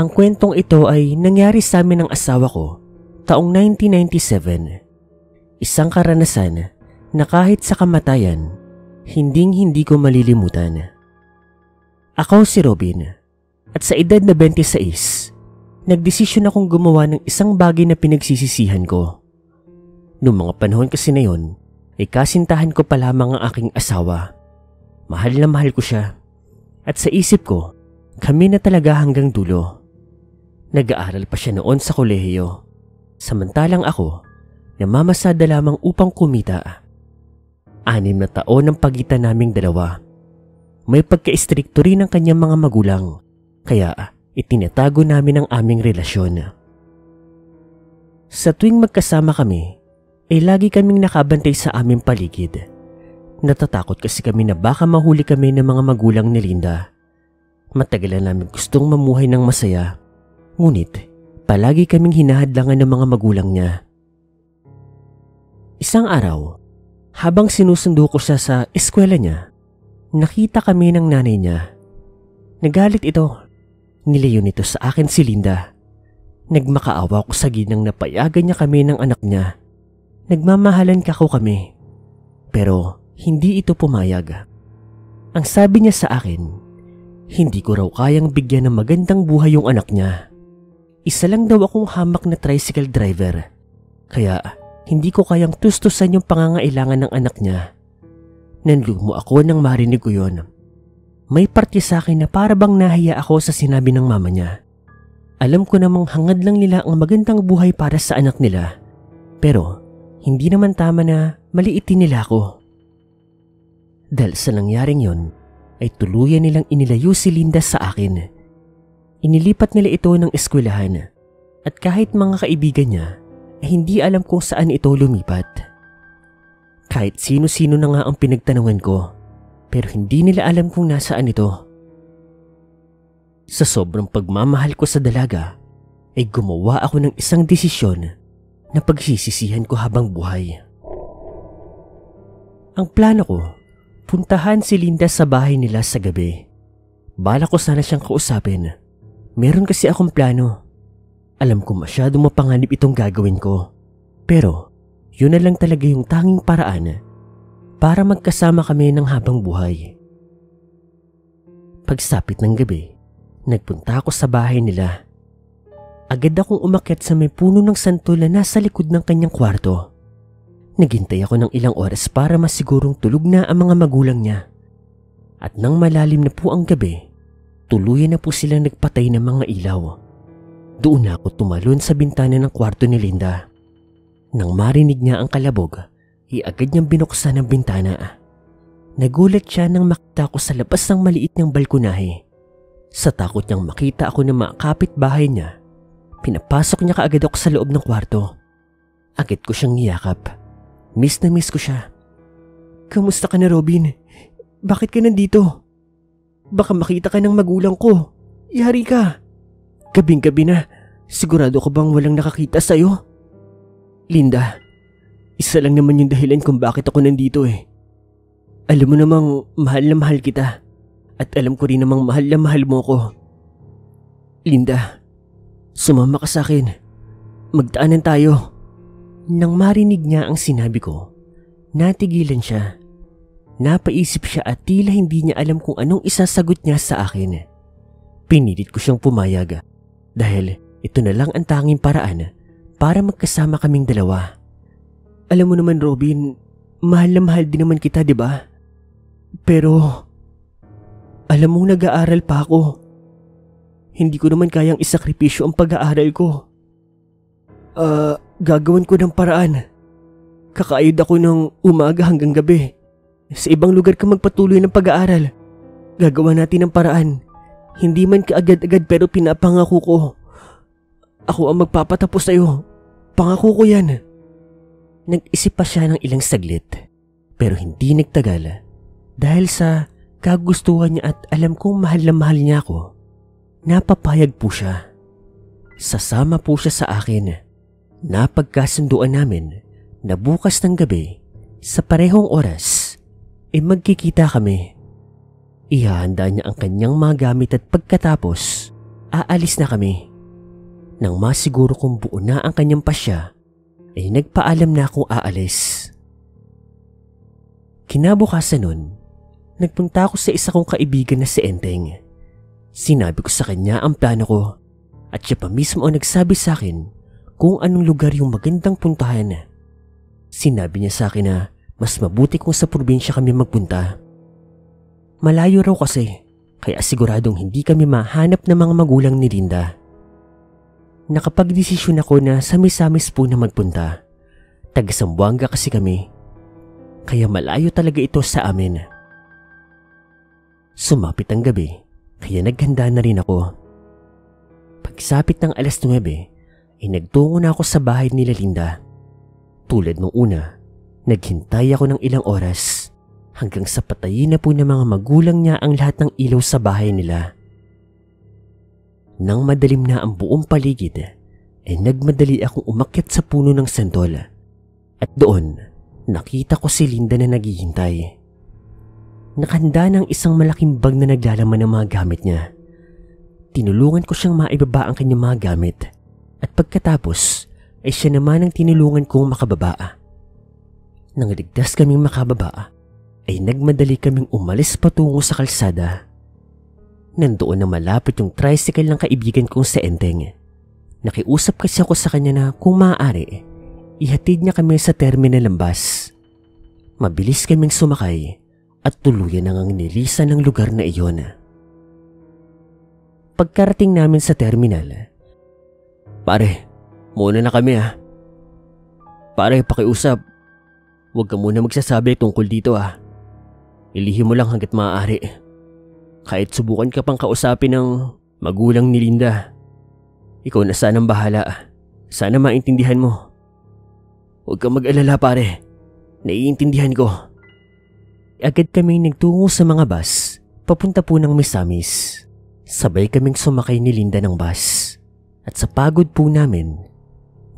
Ang kwentong ito ay nangyari sa amin ng asawa ko taong 1997. Isang karanasan na kahit sa kamatayan, hinding hindi ko malilimutan. Ako si Robin at sa edad na 26, nagdesisyon akong gumawa ng isang bagay na pinagsisisihan ko. Noong mga panahon kasi na yon, ay kasintahan ko pa lamang ang aking asawa. Mahal na mahal ko siya. At sa isip ko, kami na talaga hanggang dulo. Nag-aaral pa siya noon sa kolehiyo. Samantalang ako, namamasada lamang upang kumita. Anim na taon ang pagitan naming dalawa. May pagka-istrikto rin ng kanyang mga magulang, kaya itinatago namin ang aming relasyon. Sa tuwing magkasama kami, ay lagi kaming nakabantay sa aming paligid. Natatakot kasi kami na baka mahuli kami ng mga magulang ni Linda. Matagal na namin gustong mamuhay ng masaya, ngunit palagi kaming hinahadlangan ng mga magulang niya. Isang araw, habang sinusundo ko siya sa eskwela niya, nakita kami ng nanay niya. Nagalit ito. Nilayo nito sa akin si Linda. Nagmakaawa ko sa ginang napayagan niya kami ng anak niya Nagmamahalan ka ko kami. Pero hindi ito pumayag. Ang sabi niya sa akin, hindi ko raw kayang bigyan ng magandang buhay yung anak niya. Isa lang daw akong hamak na tricycle driver. Kaya hindi ko kayang tustusan yung pangangailangan ng anak niya. Nanlumo ako nang marinig ko yon. May parte sa akin na para nahiya ako sa sinabi ng mama niya. Alam ko namang hangad lang nila ang magandang buhay para sa anak nila. Pero hindi naman tama na maliitin nila ako. Dahil sa nangyaring yon, ay tuluyan nilang inilayo si Linda sa akin. Inilipat nila ito ng eskwelahan at kahit mga kaibigan niya ay hindi alam kung saan ito lumipat. Kahit sino-sino na nga ang pinagtanungan ko pero hindi nila alam kung nasaan ito. Sa sobrang pagmamahal ko sa dalaga ay gumawa ako ng isang desisyon na pagsisisihan ko habang buhay. Ang plano ko, puntahan si Linda sa bahay nila sa gabi. Bala ko sana siyang kausapin. Meron kasi akong plano. Alam ko masyado mapanganib itong gagawin ko. Pero, yun na lang talaga yung tanging paraan para magkasama kami ng habang buhay. Pagsapit ng gabi, nagpunta ako sa bahay nila Agad akong umakyat sa may puno ng santol na nasa likod ng kanyang kwarto. Naghintay ako ng ilang oras para masigurong tulog na ang mga magulang niya. At nang malalim na po ang gabi, tuluyan na po silang nagpatay ng mga ilaw. Doon na ako tumalon sa bintana ng kwarto ni Linda. Nang marinig niya ang kalabog, iagad niyang binuksan ang bintana. Nagulat siya nang makita ko sa labas ng maliit niyang balkonahe. Sa takot niyang makita ako ng mga kapitbahay niya, Pinapasok niya kaagad ako sa loob ng kwarto. Agad ko siyang niyakap. Miss na miss ko siya. Kamusta ka na Robin? Bakit ka nandito? Baka makita ka ng magulang ko. Yari ka. Gabing gabi na. Sigurado ka bang walang nakakita sa'yo? Linda, isa lang naman yung dahilan kung bakit ako nandito eh. Alam mo namang mahal na mahal kita. At alam ko rin namang mahal na mahal mo ko. Linda, Sumama ka sa akin. Magdaanan tayo. Nang marinig niya ang sinabi ko, natigilan siya. Napaisip siya at tila hindi niya alam kung anong isasagot niya sa akin. Pinilit ko siyang pumayag dahil ito na lang ang tanging paraan para magkasama kaming dalawa. Alam mo naman Robin, mahal na mahal din naman kita, ba? Pero, alam mong nag-aaral pa ako. Hindi ko naman kayang isakripisyo ang pag-aaral ko. Ah, uh, gagawin ko ng paraan. Kakaayod ako ng umaga hanggang gabi. Sa ibang lugar ka magpatuloy ng pag-aaral. Gagawa natin ng paraan. Hindi man kaagad-agad pero pinapangako ko. Ako ang magpapatapos sa'yo. Pangako ko yan. Nag-isip pa siya ng ilang saglit. Pero hindi nagtagal. Dahil sa kagustuhan niya at alam kong mahal na mahal niya ako. Napapayag po siya. Sasama po siya sa akin. Napagkasunduan namin na bukas ng gabi sa parehong oras ay magkikita kami. Ihahanda niya ang kanyang mga gamit at pagkatapos aalis na kami. Nang masiguro kong buo na ang kanyang pasya, ay nagpaalam na akong aalis. Kinabukasan nun, nagpunta ako sa isa kong kaibigan na si Enteng. Sinabi ko sa kanya ang plano ko at siya pa mismo ang nagsabi sa akin kung anong lugar yung magandang puntahan. Sinabi niya sa akin na mas mabuti kung sa probinsya kami magpunta. Malayo raw kasi, kaya siguradong hindi kami mahanap ng mga magulang ni Linda. Nakapagdesisyon ako na samisamis po na magpunta. Taga Sambuanga kasi kami. Kaya malayo talaga ito sa amin. Sumapit ang gabi, kaya naghanda na rin ako. Pagsapit ng alas 9, ay nagtungo na ako sa bahay nila Linda. Tulad nung una, naghintay ako ng ilang oras hanggang sa patayin na po ng mga magulang niya ang lahat ng ilaw sa bahay nila. Nang madalim na ang buong paligid, ay nagmadali akong umakyat sa puno ng santol. At doon, nakita ko si Linda na naghihintay. Nakanda ng isang malaking bag na naglalaman ng mga gamit niya. Tinulungan ko siyang maibaba ang kanyang mga gamit at pagkatapos ay siya naman ang tinulungan kong makababa. Nang ligtas kaming makababa, ay nagmadali kaming umalis patungo sa kalsada. Nandoon na malapit yung tricycle ng kaibigan kong sa Enteng. Nakiusap kasi ako sa kanya na kung maaari, ihatid niya kami sa terminal ng bus. Mabilis kaming sumakay at tuluyan ang nilisan ng lugar na iyon. Pagkarating namin sa terminal, Pare, muna na kami ha. Pare, pakiusap. Huwag ka muna magsasabi tungkol dito ha. Ilihim mo lang hanggat maaari. Kahit subukan ka pang kausapin ng magulang ni Linda. Ikaw na sanang bahala. Sana maintindihan mo. Huwag kang mag-alala pare. Naiintindihan ko. Agad kaming nagtungo sa mga bus, papunta po ng Misamis. Sabay kaming sumakay ni Linda ng bus. At sa pagod po namin,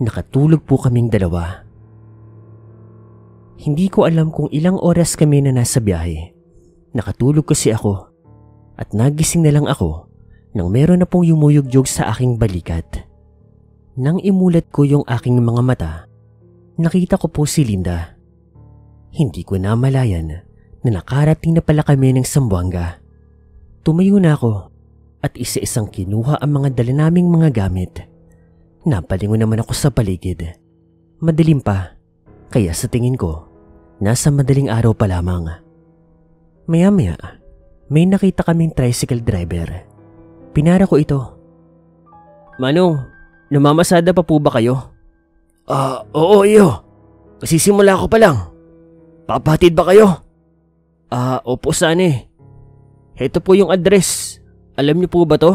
nakatulog po kaming dalawa. Hindi ko alam kung ilang oras kami na nasa biyahe. Nakatulog kasi ako at nagising na lang ako nang meron na pong yumuyugyog sa aking balikat. Nang imulat ko yung aking mga mata, nakita ko po si Linda. Hindi ko na malayan na nakarating na pala kami ng Sambuanga. Tumayo na ako at isa-isang kinuha ang mga dala naming mga gamit. Napalingon naman ako sa paligid. Madilim pa, kaya sa tingin ko, nasa madaling araw pa lamang. Maya-maya, may nakita kaming tricycle driver. Pinara ko ito. Manong, namamasada pa po ba kayo? Ah, uh, oo iyo. Kasisimula ko pa lang. Papatid ba kayo? Ah, uh, opo sana eh. Ito po yung address. Alam niyo po ba to?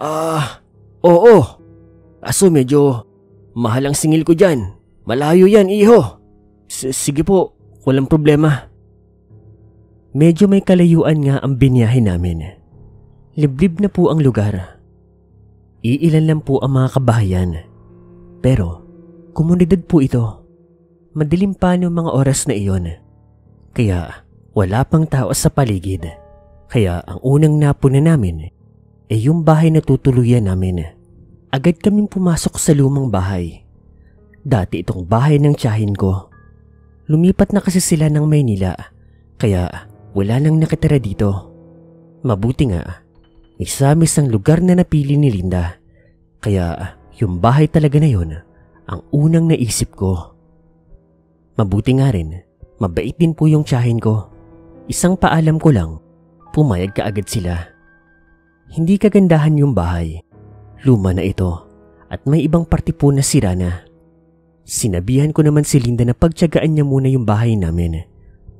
Ah, oo. Aso medyo mahal ang singil ko dyan. Malayo yan, iho. Sige po, walang problema. Medyo may kalayuan nga ang binyahe namin. Liblib na po ang lugar. Iilan lang po ang mga kabahayan. Pero, komunidad po ito. Madilim pa ng mga oras na iyon. Kaya, wala pang tao sa paligid. Kaya ang unang napuna namin ay yung bahay na tutuluyan namin. Agad kaming pumasok sa lumang bahay. Dati itong bahay ng tiyahin ko. Lumipat na kasi sila ng Maynila kaya wala nang nakitira dito. Mabuti nga, isamis ang lugar na napili ni Linda. Kaya yung bahay talaga na yun ang unang naisip ko. Mabuti nga rin, mabait din po yung tiyahin ko. Isang paalam ko lang Pumayag ka agad sila. Hindi kagandahan yung bahay. Luma na ito at may ibang parte po na sira na. Sinabihan ko naman si Linda na pagtyagaan niya muna yung bahay namin.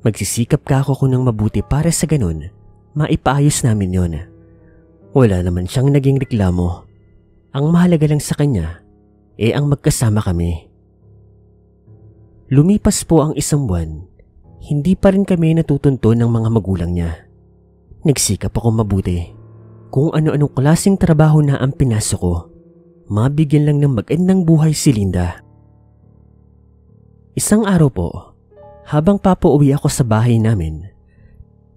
Magsisikap ka ako kung mabuti para sa ganun, maipaayos namin yon. Wala naman siyang naging reklamo. Ang mahalaga lang sa kanya, eh ang magkasama kami. Lumipas po ang isang buwan, hindi pa rin kami natutunto ng mga magulang niya. Nagsikap ako mabuti. Kung ano-anong klaseng trabaho na ang pinasok ko, mabigyan lang ng magandang buhay si Linda. Isang araw po, habang papauwi ako sa bahay namin,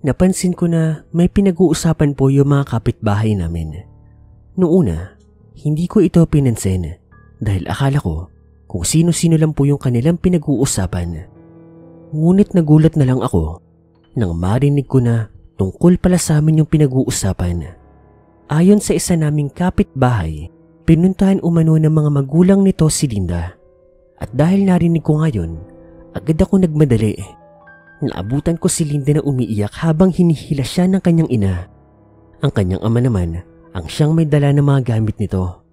napansin ko na may pinag-uusapan po yung mga kapitbahay namin. Noong una, hindi ko ito pinansin dahil akala ko kung sino-sino lang po yung kanilang pinag-uusapan. Ngunit nagulat na lang ako nang marinig ko na tungkol pala sa amin yung pinag-uusapan. Ayon sa isa naming kapitbahay, pinuntahan umano ng mga magulang nito si Linda. At dahil narinig ko ngayon, agad ako nagmadali. Naabutan ko si Linda na umiiyak habang hinihila siya ng kanyang ina. Ang kanyang ama naman ang siyang may dala ng mga gamit nito.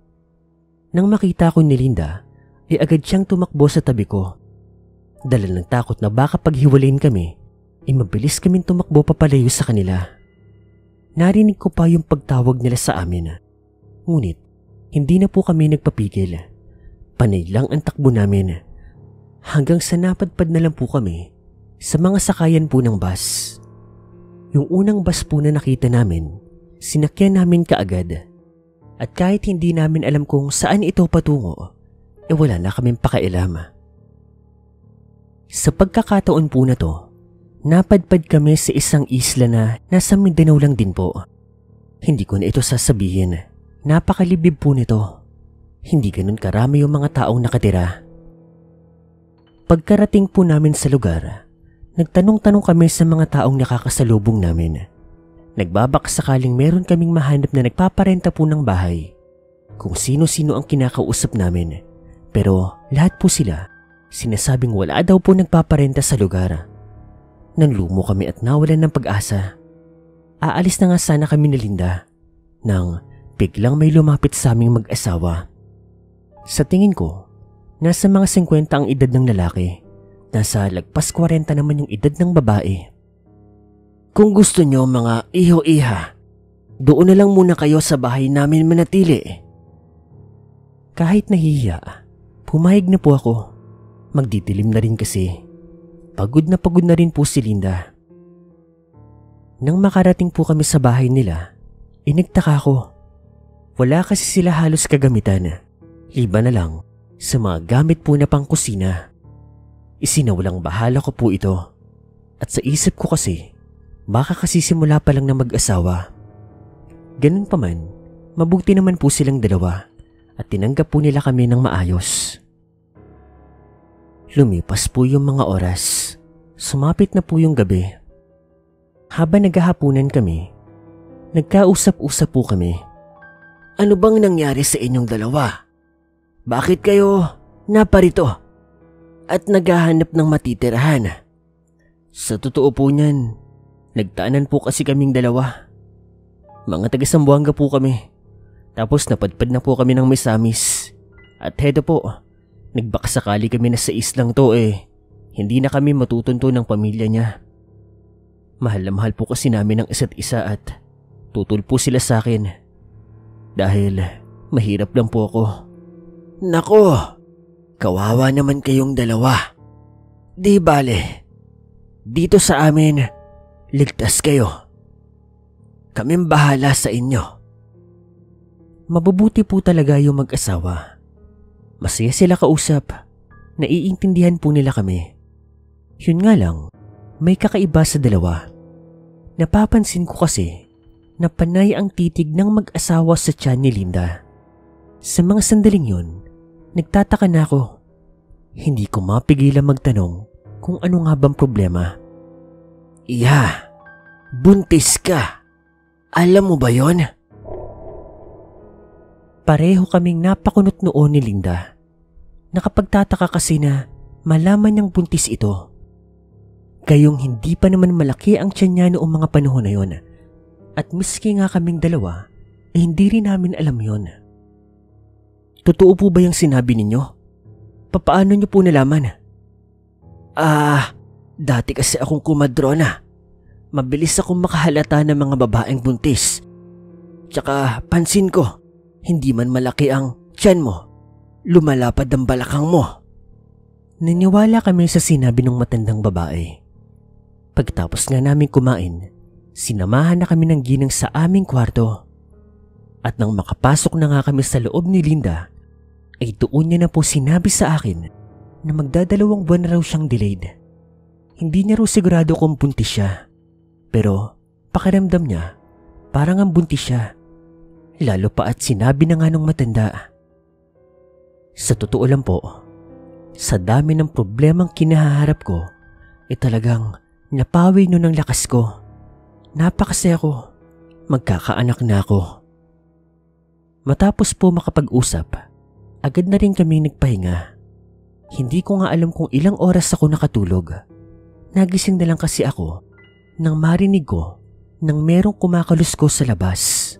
Nang makita ko ni Linda, ay agad siyang tumakbo sa tabi ko. Dala ng takot na baka paghiwalayin kami, ay mabilis kaming tumakbo papalayo sa kanila. Narinig ko pa yung pagtawag nila sa amin. Ngunit, hindi na po kami nagpapigil. Panay lang ang takbo namin. Hanggang sa napadpad na lang po kami sa mga sakayan po ng bus. Yung unang bus po na nakita namin, sinakyan namin kaagad. At kahit hindi namin alam kung saan ito patungo, eh wala na kaming pakailam. Sa pagkakataon po na to, napadpad kami sa isang isla na nasa Mindanao lang din po. Hindi ko na ito sasabihin. Napakalibib po nito. Hindi ganun karami yung mga taong nakatira. Pagkarating po namin sa lugar, nagtanong-tanong kami sa mga taong nakakasalubong namin. Nagbabak sakaling meron kaming mahanap na nagpaparenta po ng bahay. Kung sino-sino ang kinakausap namin. Pero lahat po sila, sinasabing wala daw po nagpaparenta sa lugar. Nanlumo kami at nawalan ng pag-asa. Aalis na nga sana kami ni Linda nang biglang may lumapit sa aming mag-asawa. Sa tingin ko, nasa mga 50 ang edad ng lalaki. Nasa lagpas 40 naman yung edad ng babae. Kung gusto nyo mga iho-iha, doon na lang muna kayo sa bahay namin manatili. Kahit nahihiya, pumayag na po ako. Magdidilim na rin kasi. Pagod na pagod na rin po si Linda. Nang makarating po kami sa bahay nila, inigtaka ko. Wala kasi sila halos kagamitan. Liba na lang sa mga gamit po na pang kusina. Isinawalang bahala ko po ito. At sa isip ko kasi, Baka kasi simula pa lang na mag-asawa. Ganun pa man, mabuti naman po silang dalawa at tinanggap po nila kami ng maayos. Lumipas po yung mga oras. Sumapit na po yung gabi. Habang naghahapunan kami, nagkausap-usap po kami. Ano bang nangyari sa inyong dalawa? Bakit kayo naparito at naghahanap ng matitirahan? Sa totoo po niyan, Nagtaanan po kasi kaming dalawa. Mga taga Sambuanga po kami. Tapos napadpad na po kami ng Misamis. At heto po, nagbakasakali kami na sa islang to eh. Hindi na kami matutunto ng pamilya niya. Mahal na mahal po kasi namin ang isa't isa at tutul po sila sa akin. Dahil mahirap lang po ako. Nako, kawawa naman kayong dalawa. Di bale, dito sa amin, Ligtas kayo. Kaming bahala sa inyo. Mabubuti po talaga yung mag-asawa. Masaya sila kausap. Naiintindihan po nila kami. Yun nga lang, may kakaiba sa dalawa. Napapansin ko kasi na panay ang titig ng mag-asawa sa tiyan ni Linda. Sa mga sandaling yun, nagtataka na ako. Hindi ko mapigilan magtanong kung ano nga bang problema. Iya, buntis ka. Alam mo ba yon? Pareho kaming napakunot noon ni Linda. Nakapagtataka kasi na malaman niyang buntis ito. Gayong hindi pa naman malaki ang tiyan niya noong mga panahon na yon. At miski nga kaming dalawa, eh hindi rin namin alam yon. Totoo po ba yung sinabi ninyo? Papaano niyo po nalaman? Ah, Dati kasi akong kumadrona. Mabilis akong makahalata ng mga babaeng buntis. Tsaka pansin ko, hindi man malaki ang tiyan mo. Lumalapad ang balakang mo. Niniwala kami sa sinabi ng matandang babae. Pagtapos nga namin kumain, sinamahan na kami ng ginang sa aming kwarto. At nang makapasok na nga kami sa loob ni Linda, ay doon niya na po sinabi sa akin na magdadalawang buwan na raw siyang delayed. Hindi niya raw sigurado kung buntis siya. Pero pakiramdam niya, parang ang buntis siya. Lalo pa at sinabi na nga nung matanda. Sa totoo lang po, sa dami ng problemang kinaharap ko, eh talagang napawi nun ang lakas ko. Napakasaya ko. Magkakaanak na ako. Matapos po makapag-usap, agad na rin kami nagpahinga. Hindi ko nga alam kung ilang oras ako nakatulog. Nagising na lang kasi ako nang marinig ko nang merong kumakalusko sa labas.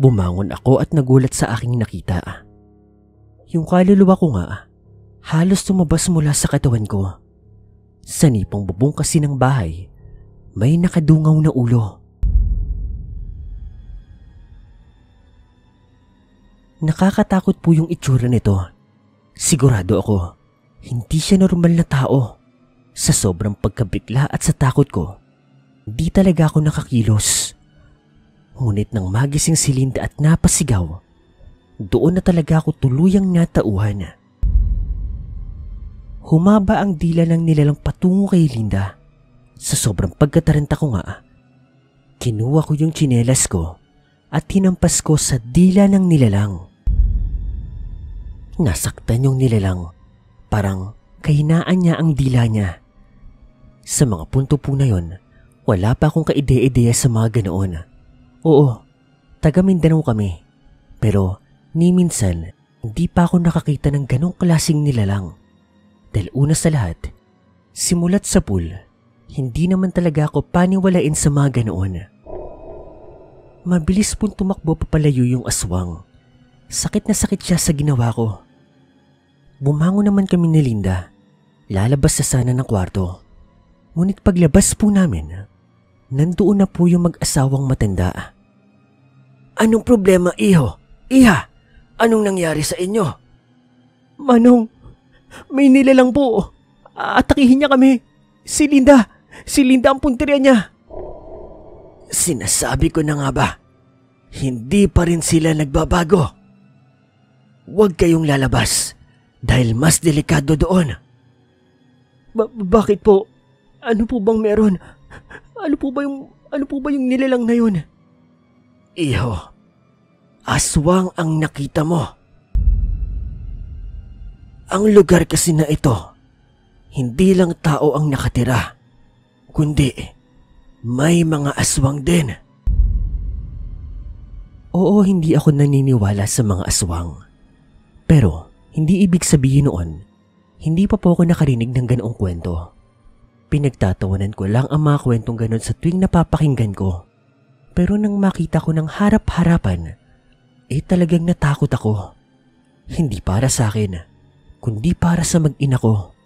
Bumangon ako at nagulat sa aking nakita. Yung kaluluwa ko nga, halos tumabas mula sa katawan ko. Sa nipong bubong kasi ng bahay, may nakadungaw na ulo. Nakakatakot po yung itsura nito. Sigurado ako, hindi siya normal na tao. Sa sobrang pagkabigla at sa takot ko, di talaga ako nakakilos. Ngunit nang magising si Linda at napasigaw, doon na talaga ako tuluyang natauhan. Humaba ang dila ng nilalang patungo kay Linda. Sa sobrang pagkataranta ko nga, kinuha ko yung tsinelas ko at hinampas ko sa dila ng nilalang. Nasaktan yung nilalang. Parang kahinaan niya ang dila niya. Sa mga punto po na yon, wala pa akong kaide-ideya sa mga ganoon. Oo, taga Mindanao kami. Pero ni minsan, hindi pa ako nakakita ng ganong klasing nilalang. Dahil una sa lahat, simulat sa pool, hindi naman talaga ako paniwalain sa mga ganoon. Mabilis pong tumakbo papalayo yung aswang. Sakit na sakit siya sa ginawa ko. Bumango naman kami ni Linda. Lalabas sa sana ng kwarto. Ngunit paglabas po namin, nandoon na po yung mag-asawang matanda. Anong problema, iho? Iha, anong nangyari sa inyo? Manong, may nilalang po. Atakihin niya kami. Si Linda, si Linda ang punteriya niya. Sinasabi ko na nga ba, hindi pa rin sila nagbabago. Huwag kayong lalabas dahil mas delikado doon. Ba- bakit po? Ano po bang meron? Ano po ba yung ano po ba yung nilalang na yun? Iho, aswang ang nakita mo. Ang lugar kasi na ito, hindi lang tao ang nakatira, kundi may mga aswang din. Oo, hindi ako naniniwala sa mga aswang. Pero, hindi ibig sabihin noon, hindi pa po ako nakarinig ng ganoong kwento. Pinagtatawanan ko lang ang mga kwentong ganon sa tuwing napapakinggan ko. Pero nang makita ko ng harap-harapan, eh talagang natakot ako. Hindi para sa akin, kundi para sa mag-ina ko.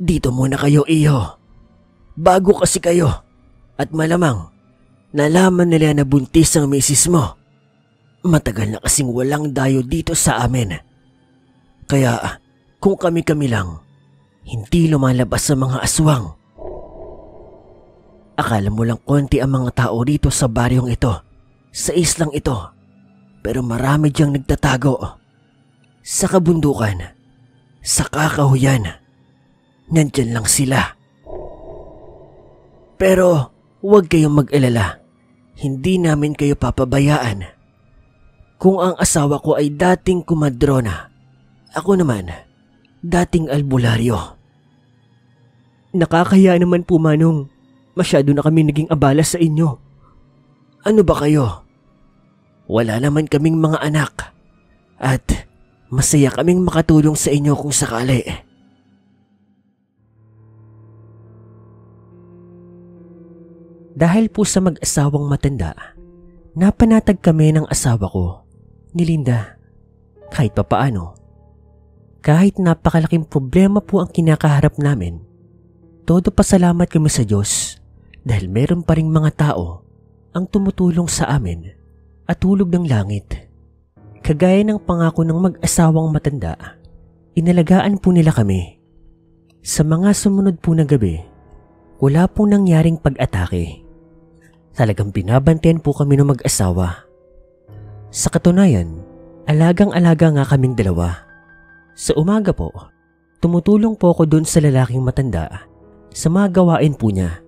Dito muna kayo, iho. Bago kasi kayo. At malamang, nalaman nila na buntis ang misis mo. Matagal na kasing walang dayo dito sa amin. Kaya, kung kami-kami lang, hindi lumalabas sa mga aswang. Akala mo lang konti ang mga tao dito sa baryong ito, sa islang ito. Pero marami diyang nagtatago. Sa kabundukan, sa kakahuyan, nandyan lang sila. Pero huwag kayong mag-alala. Hindi namin kayo papabayaan. Kung ang asawa ko ay dating kumadrona, ako naman, dating albularyo. Nakakaya naman po Manong. Masyado na kami naging abala sa inyo. Ano ba kayo? Wala naman kaming mga anak. At masaya kaming makatulong sa inyo kung sakali. Dahil po sa mag-asawang matanda, napanatag kami ng asawa ko, ni Linda. Kahit papaano, kahit napakalaking problema po ang kinakaharap namin, todo pasalamat kami sa Diyos dahil meron pa ring mga tao ang tumutulong sa amin at tulog ng langit. Kagaya ng pangako ng mag-asawang matanda, inalagaan po nila kami. Sa mga sumunod po na gabi, wala pong nangyaring pag-atake. Talagang binabantayan po kami ng mag-asawa. Sa katunayan, alagang-alaga nga kaming dalawa. Sa umaga po, tumutulong po ako doon sa lalaking matanda sa mga gawain po niya.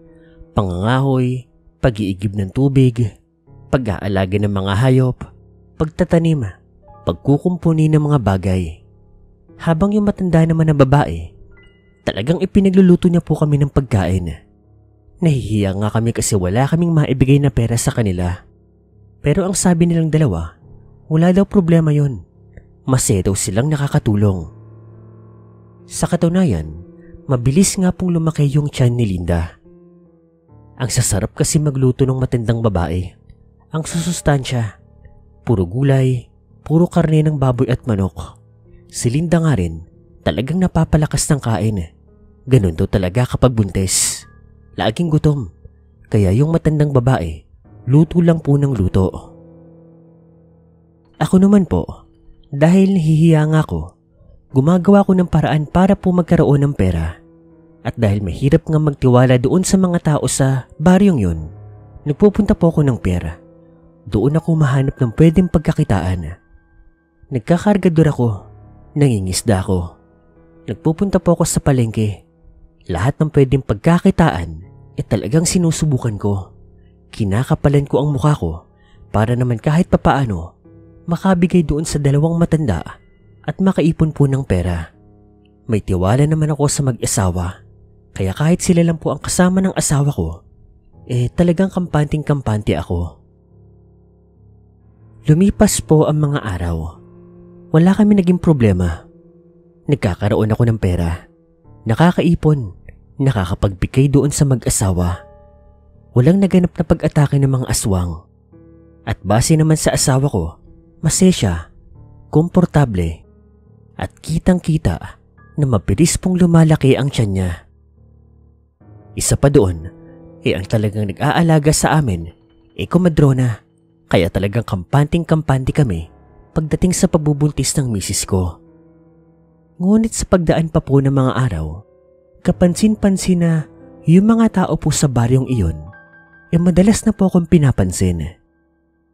Pangangahoy, pag-iigib ng tubig, pag-aalaga ng mga hayop, pagtatanim, pagkukumpuni ng mga bagay. Habang yung matanda naman na babae, talagang ipinagluluto niya po kami ng pagkain. Nahihiya nga kami kasi wala kaming maibigay na pera sa kanila. Pero ang sabi nilang dalawa, wala daw problema yon. Daw silang nakakatulong. Sa katunayan, mabilis nga pong lumaki yung tiyan ni Linda. Ang sasarap kasi magluto ng matandang babae. Ang susustansya, puro gulay, puro karne ng baboy at manok. Si Linda nga rin, talagang napapalakas ng kain. Ganun daw talaga kapag buntis. Laging gutom. Kaya yung matandang babae, luto lang po ng luto. Ako naman po, dahil nahihiya nga ako, gumagawa ko ng paraan para po magkaroon ng pera. At dahil mahirap nga magtiwala doon sa mga tao sa baryong yun, nagpupunta po ako ng pera. Doon ako mahanap ng pwedeng pagkakitaan. Nagkakargador ako, nangingisda ako. Nagpupunta po ako sa palengke. Lahat ng pwedeng pagkakitaan eh talagang sinusubukan ko. Kinakapalan ko ang mukha ko para naman kahit papaano makabigay doon sa dalawang matanda at makaipon po ng pera. May tiwala naman ako sa mag-asawa kaya kahit sila lang po ang kasama ng asawa ko, eh talagang kampanting-kampante ako. Lumipas po ang mga araw. Wala kami naging problema. Nagkakaroon ako ng pera. Nakakaipon nakakapagbigay doon sa mag-asawa. Walang naganap na pag-atake ng mga aswang. At base naman sa asawa ko, masaya siya, komportable, at kitang-kita na mabilis pong lumalaki ang tiyan niya. Isa pa doon, eh ang talagang nag-aalaga sa amin, eh kumadrona, kaya talagang kampanting-kampante kami pagdating sa pabubuntis ng misis ko. Ngunit sa pagdaan pa po ng mga araw, kapansin-pansin na yung mga tao po sa baryong iyon ay eh madalas na po akong pinapansin.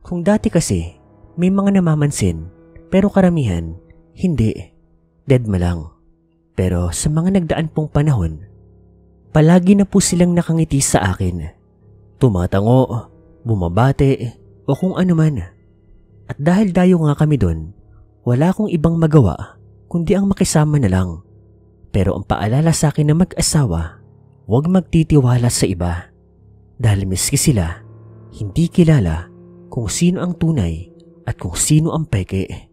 Kung dati kasi may mga namamansin pero karamihan hindi, dead lang. Pero sa mga nagdaan pong panahon, palagi na po silang nakangiti sa akin. Tumatango, bumabate o kung ano man. At dahil dayo nga kami doon, wala akong ibang magawa kundi ang makisama na lang. Pero ang paalala sa akin na mag-asawa, huwag magtitiwala sa iba. Dahil miski sila, hindi kilala kung sino ang tunay at kung sino ang peke.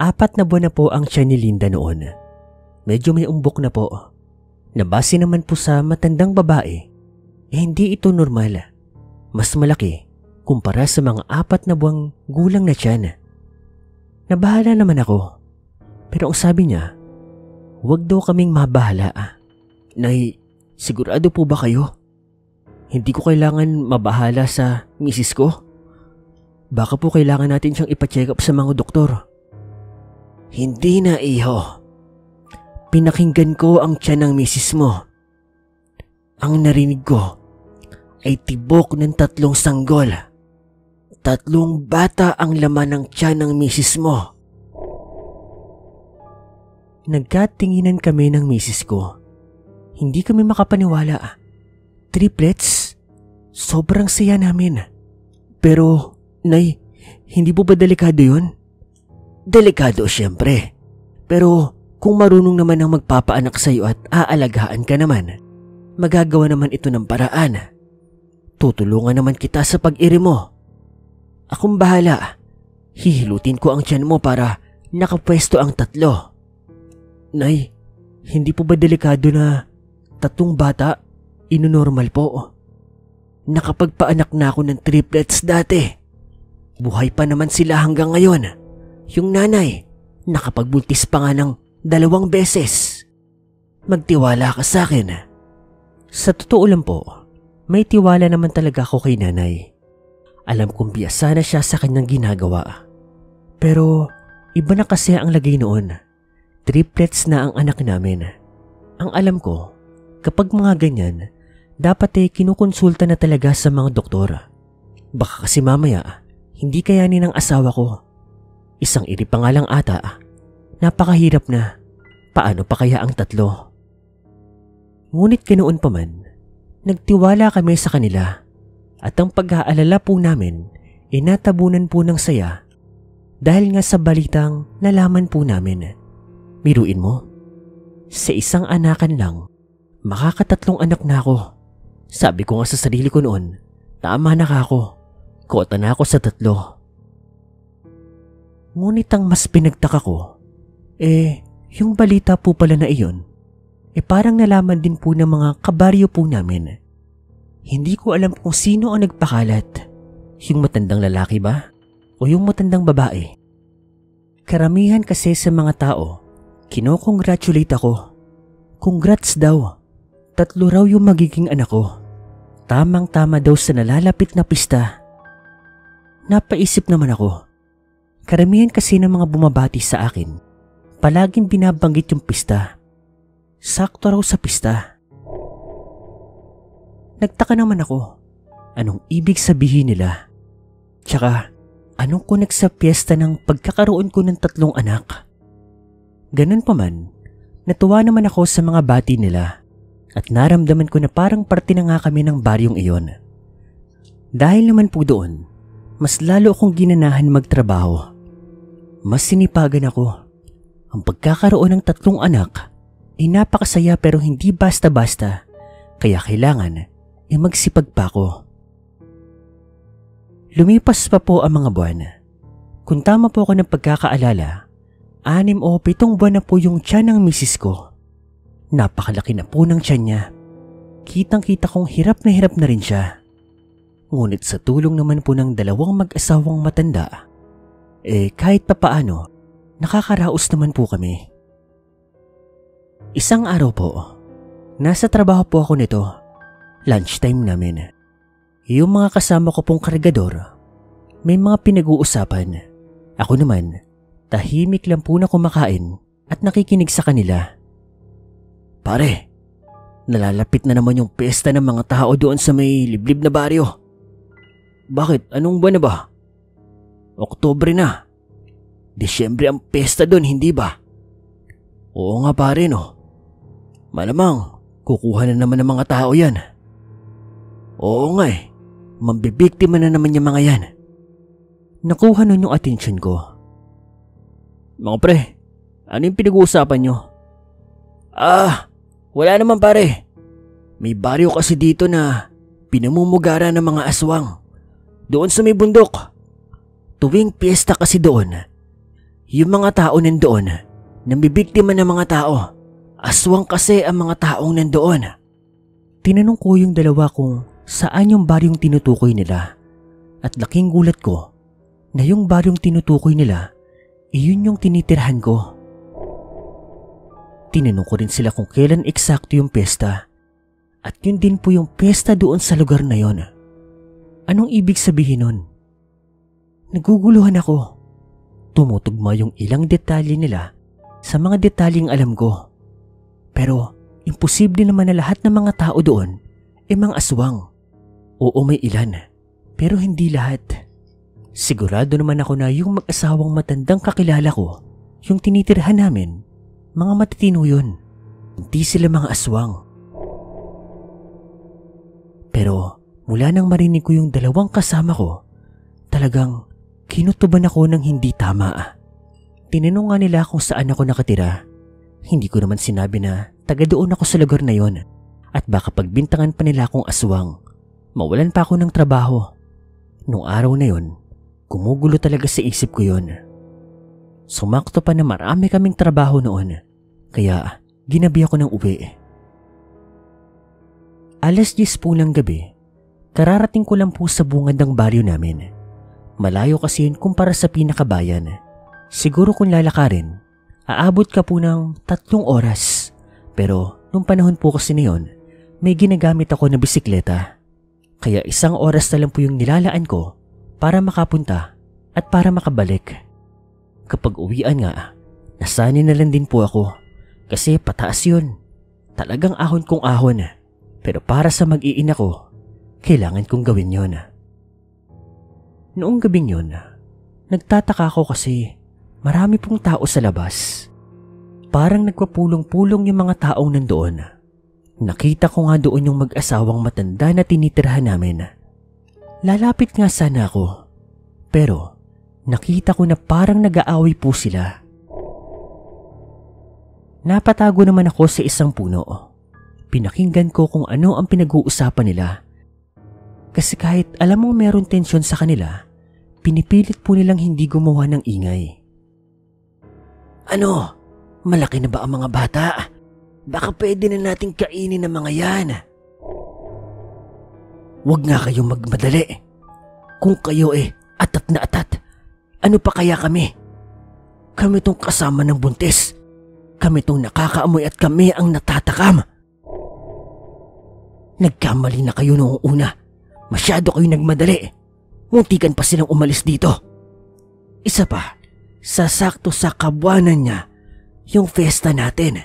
Apat na buwan na po ang tiyan ni Linda noon. Medyo may umbok na po. Nabase naman po sa matandang babae, eh hindi ito normal. Mas malaki kumpara sa mga apat na buwang gulang na tiyan. Nabahala naman ako pero ang sabi niya, huwag daw kaming mabahala. Nay, sigurado po ba kayo? Hindi ko kailangan mabahala sa misis ko? Baka po kailangan natin siyang ipacheck up sa mga doktor. Hindi na, iho. Pinakinggan ko ang tiyan ng misis mo. Ang narinig ko ay tibok ng tatlong sanggol. Tatlong bata ang laman ng tiyan ng misis mo. Nagkatinginan kami ng misis ko. Hindi kami makapaniwala. Triplets? Sobrang saya namin. Pero, Nay, hindi po ba delikado yun? Delikado siyempre. Pero kung marunong naman ang magpapaanak sa iyo at aalagaan ka naman, magagawa naman ito ng paraan. Tutulungan naman kita sa pag-iri mo. Akong bahala. Hihilutin ko ang tiyan mo para nakapwesto ang tatlo. Nay, hindi po ba delikado na tatong bata inunormal po? Nakapagpaanak na ako ng triplets dati. Buhay pa naman sila hanggang ngayon. Yung nanay, nakapagbultis pa nga ng dalawang beses. Magtiwala ka sa akin. Sa totoo lang po, may tiwala naman talaga ako kay nanay. Alam kong biyasa na siya sa kanyang ginagawa. Pero iba na kasi ang lagay noon. Triplets na ang anak namin. Ang alam ko, kapag mga ganyan, dapat eh kinukonsulta na talaga sa mga doktor. Baka kasi mamaya, hindi kayanin ng asawa ko. Isang iri pa nga lang ata. Napakahirap na. Paano pa kaya ang tatlo? Ngunit kinoon pa man, nagtiwala kami sa kanila. At ang pag-aalala po namin, inatabunan po ng saya dahil nga sa balitang nalaman po namin. Miruin mo, sa isang anakan lang, makakatatlong anak na ako. Sabi ko nga sa sarili ko noon, tama na ako. Kota na ako sa tatlo. Ngunit ang mas pinagtaka ko, eh, yung balita po pala na iyon, eh parang nalaman din po ng mga kabaryo po namin. Hindi ko alam kung sino ang nagpakalat. Yung matandang lalaki ba? O yung matandang babae? Karamihan kasi sa mga tao, kinokongratulate ako. Congrats daw. Tatlo raw yung magiging anak ko. Tamang-tama daw sa nalalapit na pista. Napaisip naman ako. Karamihan kasi ng mga bumabati sa akin, palaging binabanggit yung pista. Sakto raw sa pista. Nagtaka naman ako. Anong ibig sabihin nila? Tsaka, anong connect sa piyesta ng pagkakaroon ko ng tatlong anak? Ganun pa man, natuwa naman ako sa mga bati nila at naramdaman ko na parang parte na nga kami ng baryong iyon. Dahil naman po doon, mas lalo akong ginanahan magtrabaho. Mas sinipagan ako. Ang pagkakaroon ng tatlong anak ay napakasaya pero hindi basta-basta kaya kailangan ay magsipag pa ako. Lumipas pa po ang mga buwan. Kung tama po ako ng pagkakaalala, anim o pitong buwan na po yung tiyan ng misis ko. Napakalaki na po ng tiyan niya. Kitang kita kong hirap na hirap na rin siya. Ngunit sa tulong naman po ng dalawang mag-asawang matanda, eh kahit papaano, nakakaraos naman po kami. Isang araw po, nasa trabaho po ako nito. Lunchtime namin. Yung mga kasama ko pong kargador, may mga pinag-uusapan. Ako naman, tahimik lang po na kumakain at nakikinig sa kanila. Pare, nalalapit na naman yung pesta ng mga tao doon sa may liblib na baryo. Bakit? Anong buwan na ba? Oktobre na. Disyembre ang pesta doon, hindi ba? Oo nga pare no. Malamang, kukuha na naman ng mga tao yan. Oo nga eh. Mambibiktima na naman yung mga yan. Nakuha nun yung atensyon ko. Mga pre, ano yung pinag-uusapan nyo? Ah, wala naman pare. May baryo kasi dito na pinamumugara ng mga aswang. Doon sa may bundok. Tuwing piyesta kasi doon, yung mga tao nandoon, nambibiktima ng mga tao. Aswang kasi ang mga taong nandoon. Tinanong ko yung dalawa kung saan yung baryong tinutukoy nila. At laking gulat ko na yung baryong tinutukoy nila, iyon yung tinitirhan ko. Tinanong ko rin sila kung kailan eksakto yung pesta. At yun din po yung pesta doon sa lugar na yon. Anong ibig sabihin nun? Naguguluhan ako. Tumutugma yung ilang detalye nila sa mga detalyeng alam ko. Pero imposible naman na lahat ng mga tao doon ay mga aswang. Oo may ilan, pero hindi lahat. Sigurado naman ako na yung mag-asawang matandang kakilala ko, yung tinitirhan namin, mga matitino yun. Hindi sila mga aswang. Pero mula nang marinig ko yung dalawang kasama ko, talagang kinutuban ako ng hindi tama. Tinanong nga nila kung saan ako nakatira. Hindi ko naman sinabi na taga doon ako sa lugar na yon at baka pagbintangan pa nila akong aswang mawalan pa ako ng trabaho. Nung araw na yon, gumugulo talaga sa isip ko yon. Sumakto pa na marami kaming trabaho noon, kaya ginabi ako ng uwi. Alas 10 po ng gabi, kararating ko lang po sa bungad ng baryo namin. Malayo kasi yun kumpara sa pinakabayan. Siguro kung lalakarin, aabot ka po ng tatlong oras. Pero nung panahon po kasi na yun, may ginagamit ako na bisikleta. Kaya isang oras na lang po yung nilalaan ko para makapunta at para makabalik. Kapag uwian nga, nasani na lang din po ako kasi pataas yun. Talagang ahon kong ahon. Pero para sa mag-iina ko, kailangan kong gawin yon. Noong gabing yun, nagtataka ako kasi marami pong tao sa labas. Parang nagpapulong-pulong yung mga taong nandoon. Nakita ko nga doon yung mag-asawang matanda na tinitirhan namin. Lalapit nga sana ako. Pero nakita ko na parang nag-aaway po sila. Napatago naman ako sa isang puno. Pinakinggan ko kung ano ang pinag-uusapan nila. Kasi kahit alam mong meron tensyon sa kanila, pinipilit po nilang hindi gumawa ng ingay. Ano? Malaki na ba ang mga bata? Baka pwede na nating kainin ang mga yan. Huwag nga kayong magmadali. Kung kayo eh, atat na atat, ano pa kaya kami? Kami tong kasama ng buntis. Kami tong nakakaamoy at kami ang natatakam. Nagkamali na kayo noong una. Masyado kayo nagmadali. Muntikan pa silang umalis dito. Isa pa, sasakto sa kabuanan niya yung festa natin.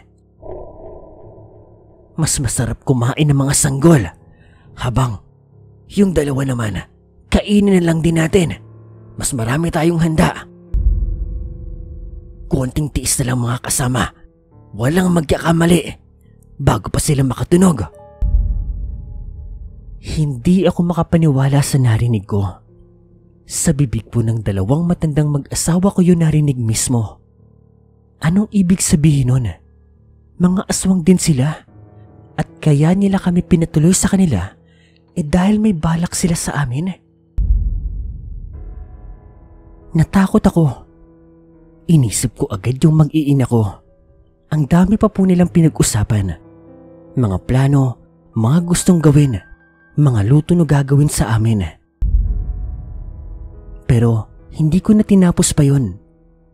Mas masarap kumain ng mga sanggol habang yung dalawa naman kainin na lang din natin. Mas marami tayong handa. Konting tiis na lang mga kasama. Walang magkakamali bago pa sila makatunog. Hindi ako makapaniwala sa narinig ko. Sa bibig po ng dalawang matandang mag-asawa ko yun narinig mismo. Anong ibig sabihin nun? Mga aswang din sila. At kaya nila kami pinatuloy sa kanila eh dahil may balak sila sa amin. Natakot ako. Inisip ko agad yung mag-iina ko. Ang dami pa po nilang pinag-usapan. Mga plano, mga gustong gawin mga luto na gagawin sa amin. Pero hindi ko na tinapos pa yon.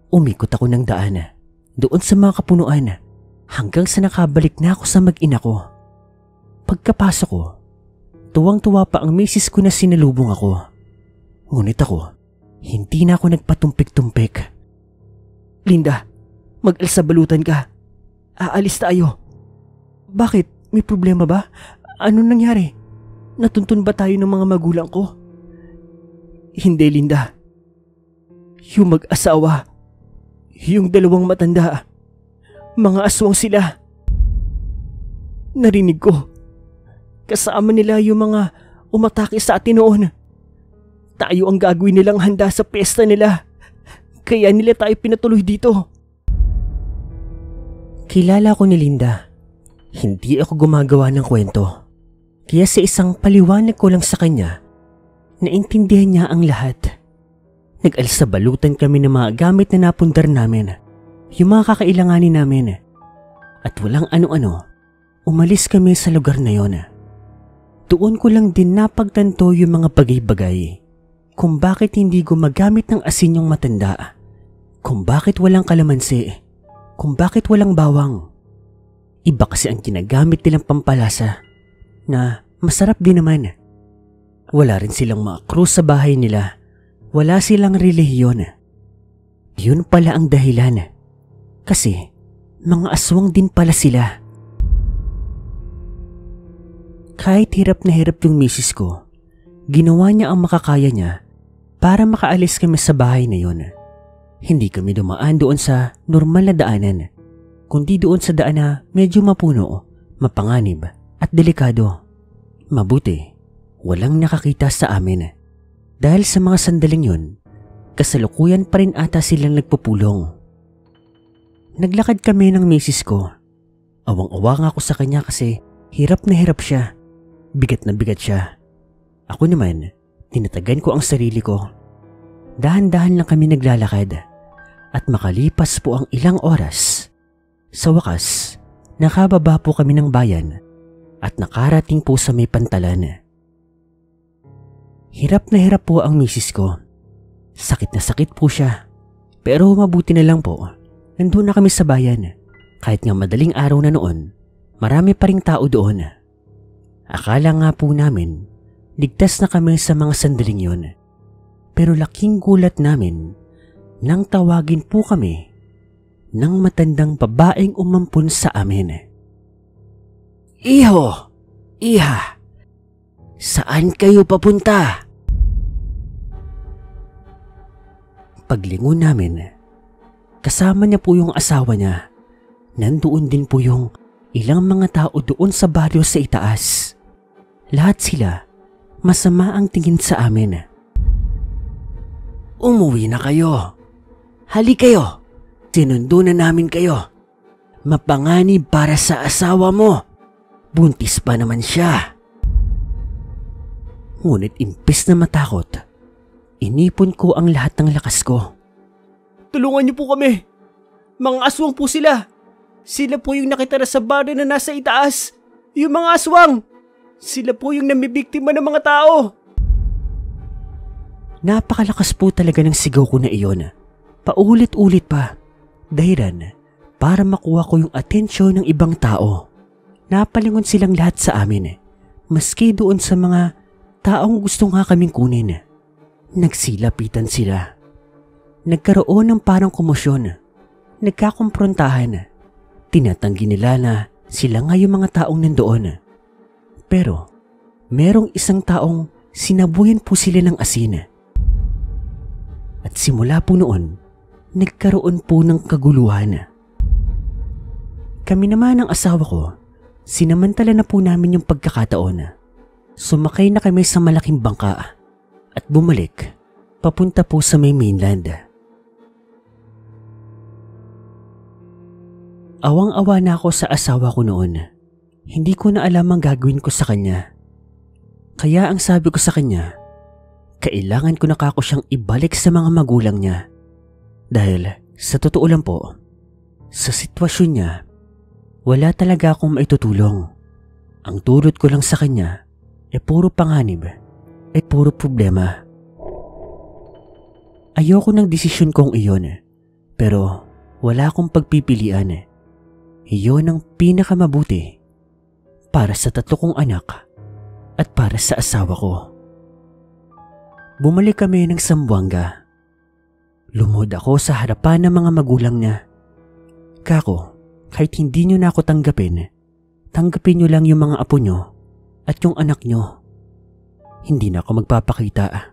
Umikot ako ng daan doon sa mga kapunuan hanggang sa nakabalik na ako sa mag-ina ko. Pagkapasok ko, tuwang-tuwa pa ang misis ko na sinalubong ako. Ngunit ako, hindi na ako nagpatumpik-tumpik. Linda, mag-alsa balutan ka. Aalis tayo. Bakit? May problema ba? Ano nangyari? Natuntun ba tayo ng mga magulang ko? Hindi, Linda. Yung mag-asawa. Yung dalawang matanda. Mga aswang sila. Narinig ko. Kasama nila yung mga umatake sa atin noon. Tayo ang gagawin nilang handa sa pesta nila. Kaya nila tayo pinatuloy dito. Kilala ko ni Linda. Hindi ako gumagawa ng kwento. Kaya sa isang paliwanag ko lang sa kanya, naintindihan niya ang lahat. Nag-alsa balutan kami ng mga gamit na napundar namin, yung mga kakailanganin namin. At walang ano-ano, umalis kami sa lugar na yon. Doon ko lang din napagtanto yung mga bagay-bagay. Kung bakit hindi gumagamit ng asin yung matanda. Kung bakit walang kalamansi. Kung bakit walang bawang. Iba kasi ang ginagamit nilang pampalasa na masarap din naman. Wala rin silang mga krus sa bahay nila. Wala silang relihiyon. Yun pala ang dahilan. Kasi mga aswang din pala sila. Kahit hirap na hirap yung misis ko, ginawa niya ang makakaya niya para makaalis kami sa bahay na yun. Hindi kami dumaan doon sa normal na daanan, kundi doon sa daan na medyo mapuno, mapanganib at delikado. Mabuti, walang nakakita sa amin. Dahil sa mga sandaling yun, kasalukuyan pa rin ata silang nagpupulong. Naglakad kami ng misis ko. Awang-awa nga ako sa kanya kasi hirap na hirap siya. Bigat na bigat siya. Ako naman, tinatagan ko ang sarili ko. Dahan-dahan lang kami naglalakad at makalipas po ang ilang oras. Sa wakas, nakababa po kami ng bayan at nakarating po sa may pantalan. Hirap na hirap po ang misis ko. Sakit na sakit po siya. Pero mabuti na lang po, nandun na kami sa bayan. Kahit nga madaling araw na noon, marami pa ring tao doon. Akala nga po namin, ligtas na kami sa mga sandaling yon. Pero laking gulat namin nang tawagin po kami ng matandang babaeng umampun sa amin. Iho! Iha! Saan kayo papunta? Paglingon namin, kasama niya po yung asawa niya. Nandoon din po yung ilang mga tao doon sa baryo sa itaas. Lahat sila masama ang tingin sa amin. Umuwi na kayo. Hali kayo. Sinundo na namin kayo. Mapanganib para sa asawa mo. Buntis pa naman siya. Ngunit impis na matakot, inipon ko ang lahat ng lakas ko. Tulungan niyo po kami. Mga aswang po sila. Sila po yung nakitara sa bar na nasa itaas. Yung mga aswang. Sila po yung namibiktima ng mga tao. Napakalakas po talaga ng sigaw ko na iyon. Paulit-ulit pa. Dahiran para makuha ko yung atensyon ng ibang tao. Napalingon silang lahat sa amin. Maski doon sa mga taong gusto nga kaming kunin. Nagsilapitan sila. Nagkaroon ng parang komosyon. Nagkakomprontahan. Tinatanggi nila na sila nga yung mga taong nandoon. Pero merong isang taong sinabuyan po sila ng asin. At simula po noon, nagkaroon po ng kaguluhan. Kami naman ng asawa ko, sinamantala na po namin yung pagkakataon. Sumakay na kami sa malaking bangka at bumalik papunta po sa may mainland. Awang-awa na ako sa asawa ko noon. Hindi ko na alam ang gagawin ko sa kanya. Kaya ang sabi ko sa kanya, kailangan ko na kako siyang ibalik sa mga magulang niya. Dahil sa totoo lang po, sa sitwasyon niya, wala talaga akong maitutulong. Ang tulot ko lang sa kanya ay puro panganib, ay puro problema. Ayoko ng desisyon kong iyon, pero wala akong pagpipilian. Iyon ang pinakamabuti para sa tatlo kong anak at para sa asawa ko. Bumalik kami ng Sambuanga. Lumod ako sa harapan ng mga magulang niya. Kako, kahit hindi niyo na ako tanggapin, tanggapin niyo lang yung mga apo niyo at yung anak niyo. Hindi na ako magpapakita.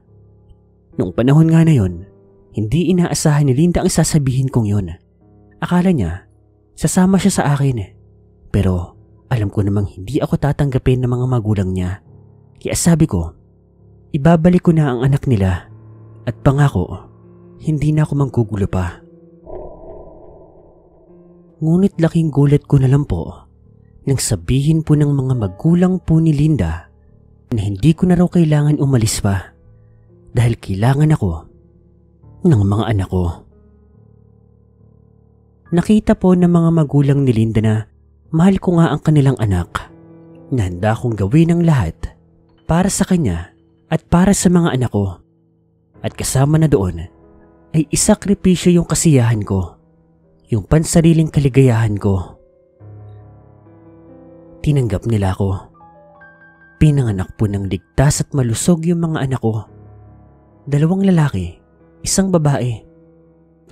Noong panahon nga na yon, hindi inaasahan ni Linda ang sasabihin kong yon. Akala niya, sasama siya sa akin. Pero alam ko namang hindi ako tatanggapin ng mga magulang niya. Kaya sabi ko, Ibabalik ko na ang anak nila at pangako, hindi na ako manggugulo pa. Ngunit laking gulat ko na lang po nang sabihin po ng mga magulang po ni Linda na hindi ko na raw kailangan umalis pa dahil kailangan ako ng mga anak ko. Nakita po ng mga magulang ni Linda na mahal ko nga ang kanilang anak na handa kong gawin ang lahat para sa kanya at para sa mga anak ko. At kasama na doon ay isakripisyo yung kasiyahan ko, yung pansariling kaligayahan ko. Tinanggap nila ako. Pinanganak po ng ligtas at malusog yung mga anak ko. Dalawang lalaki, isang babae.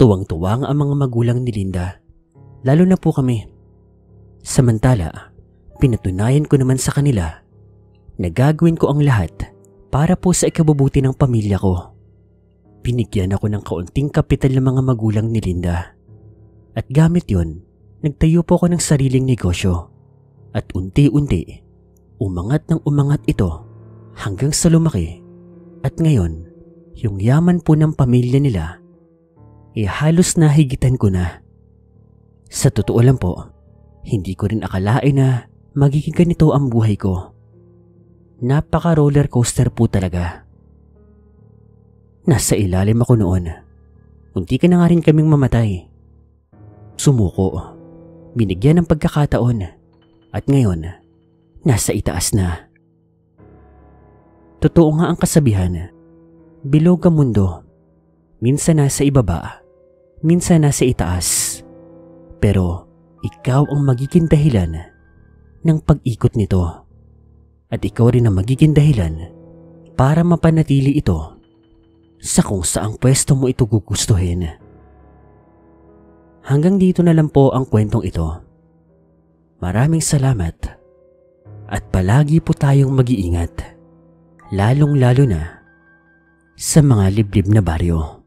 Tuwang-tuwang ang mga magulang ni Linda, lalo na po kami. Samantala, pinatunayan ko naman sa kanila na gagawin ko ang lahat para po sa ikabubuti ng pamilya ko. Binigyan ako ng kaunting kapital ng mga magulang ni Linda. At gamit yon, nagtayo po ako ng sariling negosyo. At unti-unti, umangat ng umangat ito hanggang sa lumaki. At ngayon, yung yaman po ng pamilya nila, eh halos nahigitan ko na. Sa totoo lang po, hindi ko rin akalain na magiging ganito ang buhay ko. Napaka roller coaster po talaga. Nasa ilalim ako noon. Unti ka na nga rin kaming mamatay. Sumuko. Binigyan ng pagkakataon. At ngayon, nasa itaas na. Totoo nga ang kasabihan. Bilog ang mundo. Minsan nasa ibaba. Minsan nasa itaas. Pero ikaw ang magiging dahilan ng pag-ikot nito at ikaw rin ang magiging dahilan para mapanatili ito sa kung saang pwesto mo ito gugustuhin. Hanggang dito na lang po ang kwentong ito. Maraming salamat at palagi po tayong mag-iingat, lalong lalo na sa mga liblib na baryo.